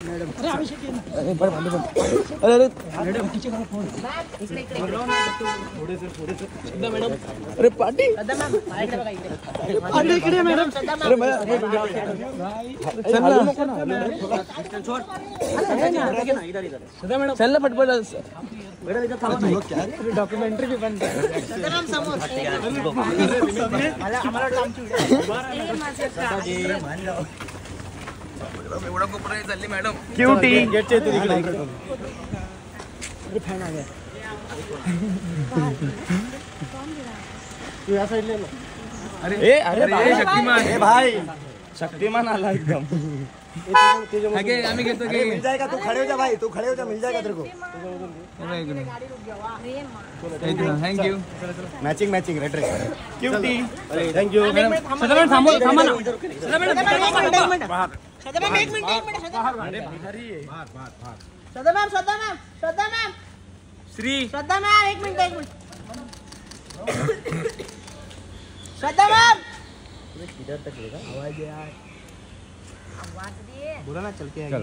अरे बड़ अरे अरे अरे पार्टी पार्टी इकडे मॅडम अरे मला चल ना चल ना पटपट डॉक्युमेंटरी भी बनते एवढा कोपरा चालली मॅडम क्यूटी ए अरे शक्तिमान। ए भाई। शक्तिमान आला एकदम। आगे आम्ही घेतो की मिल जाएगा तू खड़े हो जा भाई तू खड़े हो जा मिल जाएगा तेरे को। Thank you matching matching red red cutie thank you थांबा थांबा ना। श्रद्धा मैम एक मिनट एक minute Shraddha ma'am. Shraddha ma'am Shraddha ma'am Shri. Shraddha ma'am एक मिनट एक मिनिट। श्रद्धा मॅम। बोला ना चल के आएगा